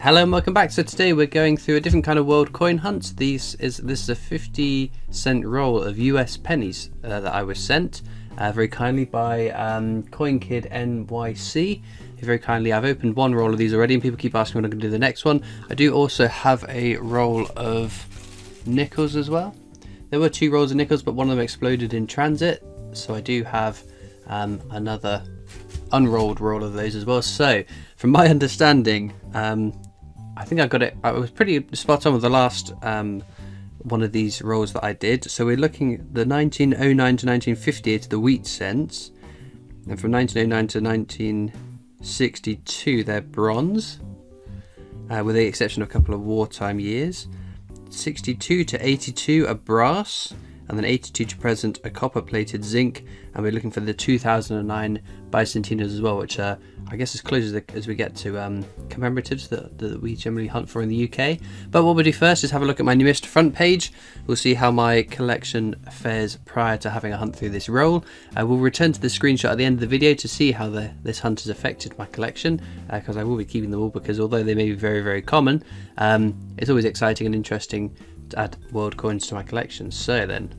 Hello and welcome back. So today we're going through a different kind of world coin hunt. These is this is a 50 cent roll of US pennies uh, that I was sent uh, very kindly by um, CoinKid NYC. Very kindly, I've opened one roll of these already, and people keep asking when I'm going to do the next one. I do also have a roll of nickels as well. There were two rolls of nickels, but one of them exploded in transit, so I do have um, another unrolled roll of those as well. So, from my understanding, um, I think I got it. I was pretty spot on with the last um, one of these rolls that I did. So we're looking the 1909 to 1958, the wheat cents, and from 1909 to 1962, they're bronze, uh, with the exception of a couple of wartime years. 62 to 82 are brass, and then 82 to present a copper plated zinc and we're looking for the 2009 bicentennials as well which are I guess as close as, the, as we get to um, commemoratives that, that we generally hunt for in the UK but what we'll do first is have a look at my newest front page. We'll see how my collection fares prior to having a hunt through this roll. Uh, we'll return to the screenshot at the end of the video to see how the, this hunt has affected my collection because uh, I will be keeping them all because although they may be very very common um, it's always exciting and interesting to add world coins to my collection. So then,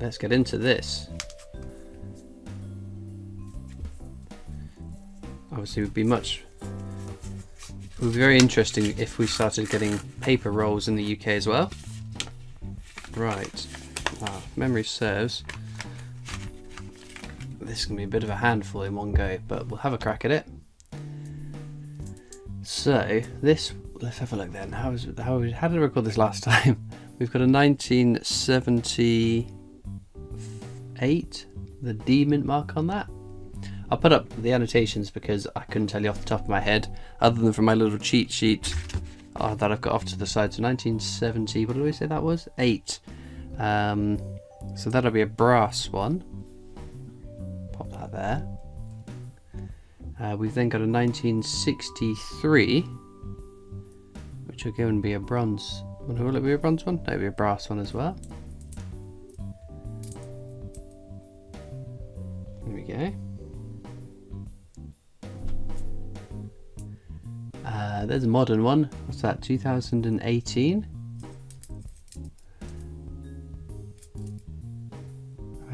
let's get into this. Obviously, it would be much. It would be very interesting if we started getting paper rolls in the UK as well. Right. Ah, memory serves. This can be a bit of a handful in one go, but we'll have a crack at it. So, this, let's have a look then. How, is, how, how did I record this last time? We've got a 1978, the D mint mark on that. I'll put up the annotations because I couldn't tell you off the top of my head, other than from my little cheat sheet uh, that I've got off to the side. So 1970, what did we say that was? 8. Um, so that'll be a brass one. Pop that there. Uh, we've then got a 1963, which will go and be a bronze Will it be a bronze one? No, it'll be a brass one as well. There we go. Uh, there's a modern one. What's that? 2018.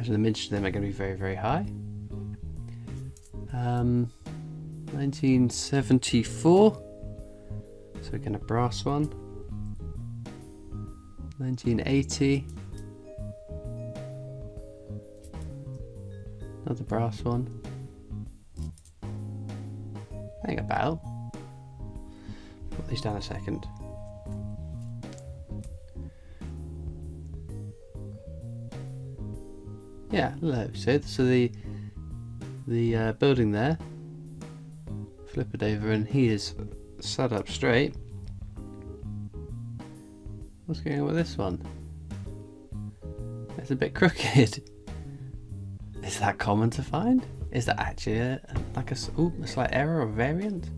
imagine the mintage of them are going to be very, very high. Um, 1974. So again, a brass one. 1980. Another brass one. I think a bell. Put these down a second. Yeah, hello. So, so the the uh, building there. Flip it over, and he is sat up straight. What's going on with this one? It's a bit crooked. Is that common to find? Is that actually a, like a, ooh, a slight error or variant?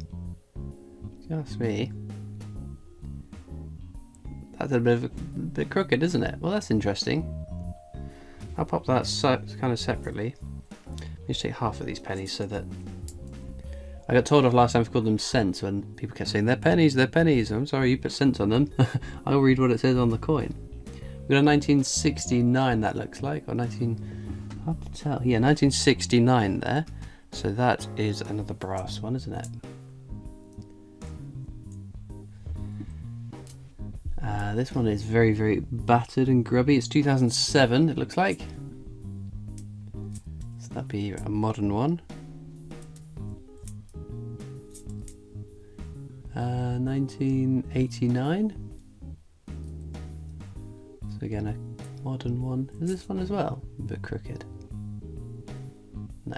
Just me. That's a bit, of a, bit crooked, isn't it? Well, that's interesting. I'll pop that so, kind of separately. Let me just take half of these pennies so that I got told off last time for calling them cents when people kept saying they're pennies, they're pennies. I'm sorry, you put cents on them. I'll read what it says on the coin. We got a 1969 that looks like, or 19, hard to tell. Yeah, 1969 there. So that is another brass one, isn't it? Uh, this one is very, very battered and grubby. It's 2007, it looks like. So that'd be a modern one. 1989. So again, a modern one. Is this one as well? A bit crooked. No.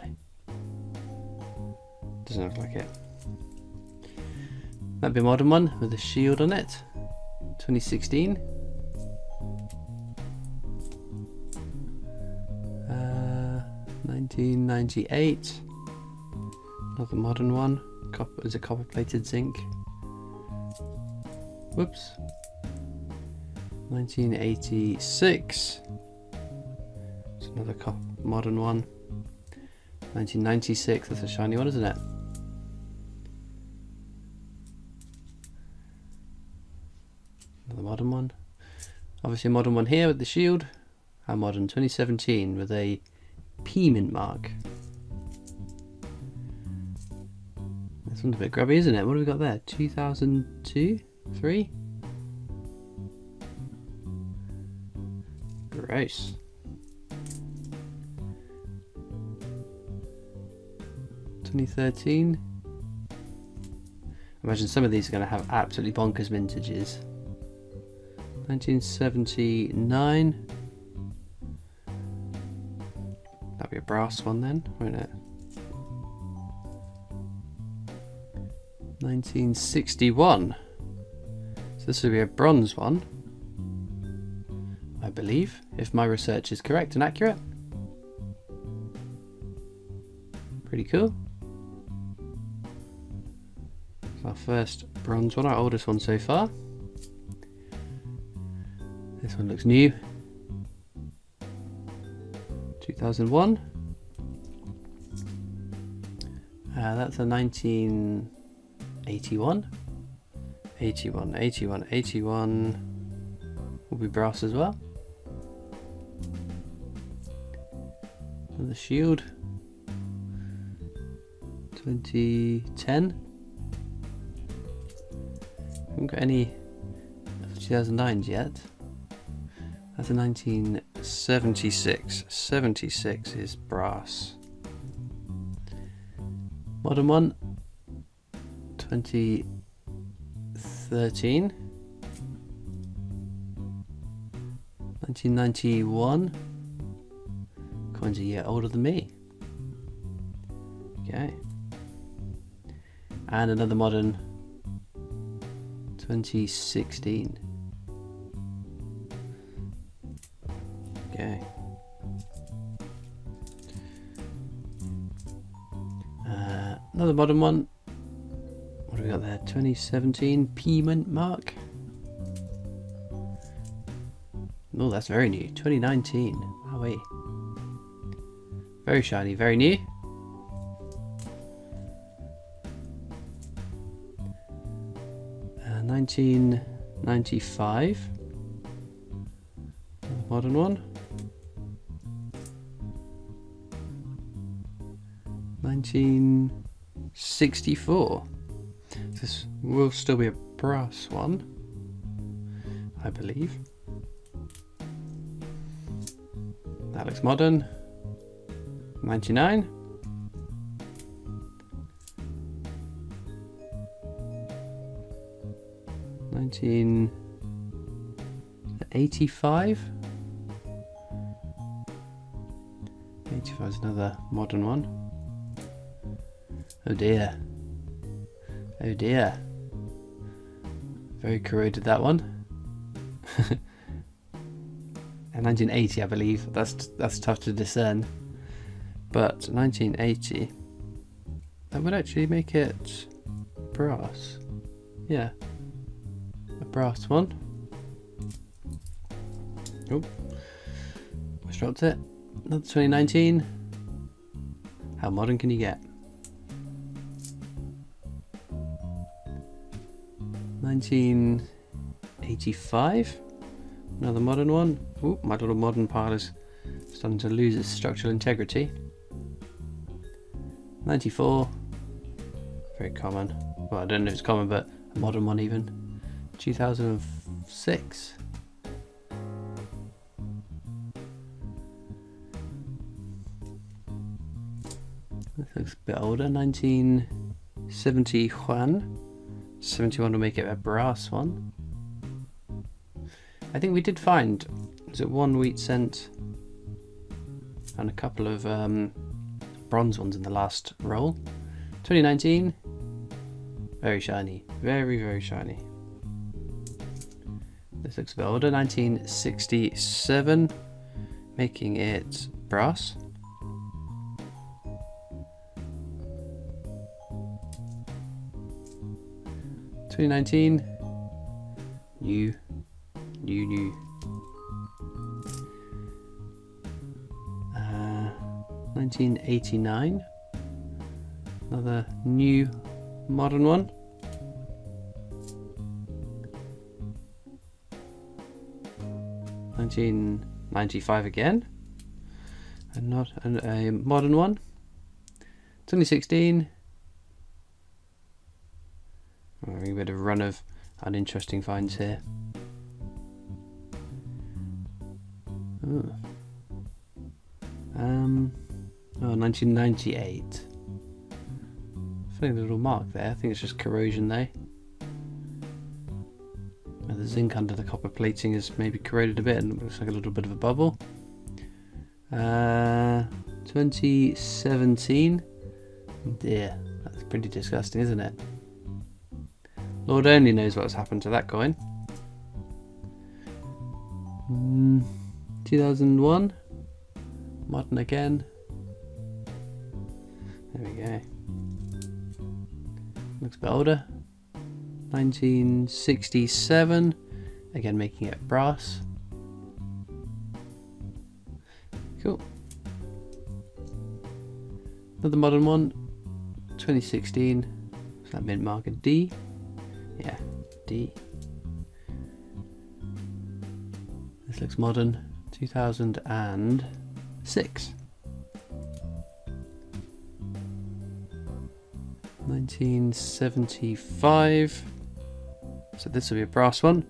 Doesn't look like it. That'd be a modern one with a shield on it. 2016. Uh, 1998. Another modern one. Copper, is a copper plated zinc. Whoops. 1986. It's another modern one. 1996. That's a shiny one, isn't it? Another modern one. Obviously a modern one here with the shield. How modern? 2017 with a P mint mark. This one's a bit grubby, isn't it? What have we got there? 2002? 3? Gross. Twenty thirteen. Imagine some of these are going to have absolutely bonkers vintages. 1979. That'd be a brass one then, won't it? 1961. So this will be a bronze one. I believe, if my research is correct and accurate. Pretty cool. It's our first bronze one, our oldest one so far. This one looks new. 2001. Uh, that's a 1981. 81, 81, 81 will be brass as well. And the shield. 2010. Haven't got any 2009s yet. That's a 1976. 76 is brass. Modern one. 2013. 1991. Coin's a year older than me. Okay. And another modern 2016. Okay. Uh, another modern one. 2017 P mint mark. Oh, that's very new. 2019. Oh wait. Very shiny, very new. Uh, 1995. Modern one. 1964. This will still be a brass one, I believe. That looks modern. 99. Nineteen eighty-five. Eighty-five is another modern one. Oh dear. Oh dear. Very corroded that one. 1980 I believe. That's that's tough to discern. But 1980 that would actually make it brass. Yeah. A brass one. Oh. I dropped it. Another 2019. How modern can you get? 1985. Another modern one. Ooh, my little modern pile is starting to lose its structural integrity. 94. Very common. Well, I don't know if it's common, but a modern one even. 2006. This looks a bit older. 1971. 71 will make it a brass one. I think we did find, is it one wheat cent and a couple of um, bronze ones in the last roll. 2019, very shiny, very, very shiny. This looks a bit older, 1967, making it brass. 2019. New. New, new. Uh, 1989. Another new modern one. 1995 again. And not an, a modern one. 2016. Having a bit of run of uninteresting finds here. Ooh. Um, oh, 1998. Funny little mark there. I think it's just corrosion there. And the zinc under the copper plating has maybe corroded a bit and looks like a little bit of a bubble. Uh, 2017. Dear, that's pretty disgusting, isn't it? Lord only knows what's happened to that coin. Mm, 2001. Modern again. There we go. Looks a bit older. 1967. Again, making it brass. Cool. Another modern one. 2016. Is that mint marker D? Yeah, D. This looks modern. 2006. 1975. So this will be a brass one.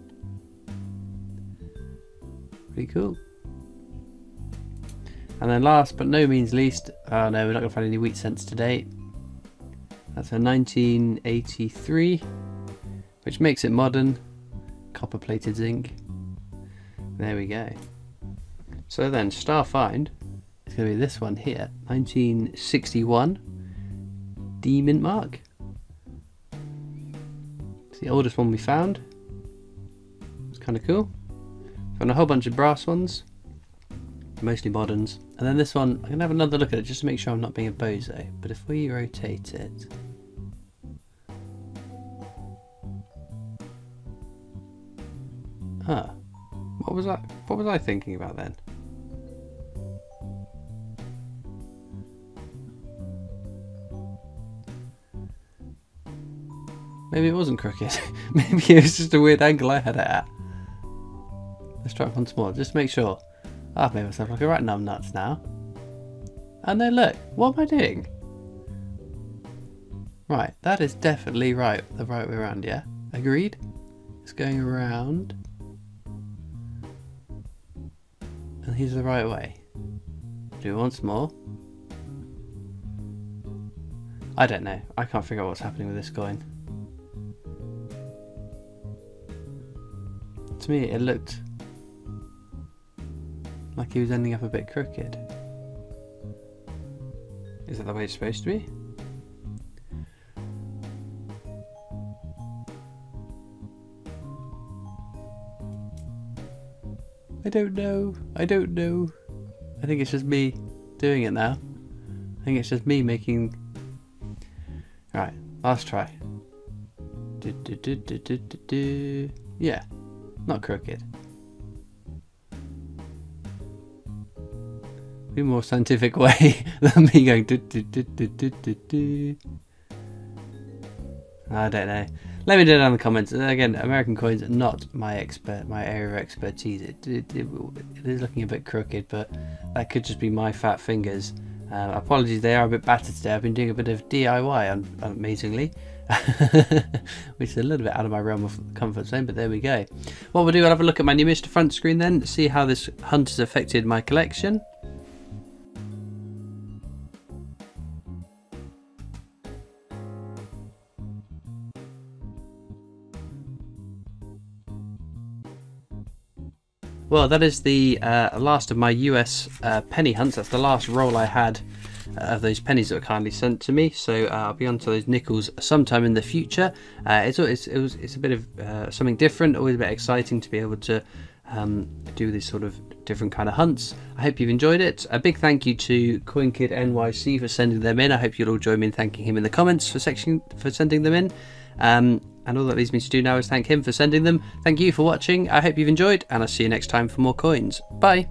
Pretty cool. And then last but no means least, oh no, we're not going to find any wheat cents today. That's a 1983, which makes it modern. Copper plated zinc. There we go. So then, star find is going to be this one here, 1961 D mint mark. It's the oldest one we found. It's kind of cool. Found a whole bunch of brass ones, mostly moderns. And then this one, I'm going to have another look at it just to make sure I'm not being a bozo. But if we rotate it, Huh. What was I what was I thinking about then? Maybe it wasn't crooked. Maybe it was just a weird angle I had it at. Let's try it once more, just to make sure. I've made myself look a right numb nuts now. And then look, what am I doing? Right, that is definitely right, the right way around, yeah? Agreed? It's going around. And he's the right way. Do it once more. I don't know. I can't figure out what's happening with this coin. To me, it looked like he was ending up a bit crooked. Is that the way it's supposed to be? I don't know. I don't know. I think it's just me doing it now. I think it's just me making... Right, last try. Do, do, do, do, do, do. Yeah, not crooked. Be more scientific way than me going do, do, do, do, do, do. I don't know. Let me know down in the comments. Again, American coins are not my expert, my area of expertise. It, it, it, it is looking a bit crooked, but that could just be my fat fingers. Uh, apologies, they are a bit battered today. I've been doing a bit of DIY, amazingly, which is a little bit out of my realm of comfort zone, but there we go. What we'll do, I'll have a look at my new Mr. Front screen then, see how this hunt has affected my collection. Well, that is the uh, last of my US uh, penny hunts. That's the last roll I had uh, of those pennies that were kindly sent to me. So uh, I'll be on to those nickels sometime in the future. Uh, it's, it's, it was, it's a bit of uh, something different, always a bit exciting to be able to um, do this sort of different kind of hunts. I hope you've enjoyed it. A big thank you to CoinKid NYC for sending them in. I hope you'll all join me in thanking him in the comments for section for sending them in. Um, and all that leaves me to do now is thank him for sending them. Thank you for watching. I hope you've enjoyed, and I'll see you next time for more coins. Bye.